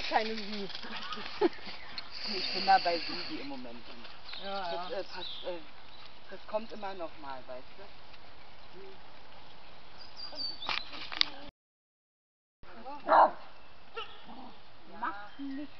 keine Wie. Ich bin da bei Wie im Moment. Ja. Das, äh, passt, äh, das kommt immer noch mal, weißt du? Mach nicht.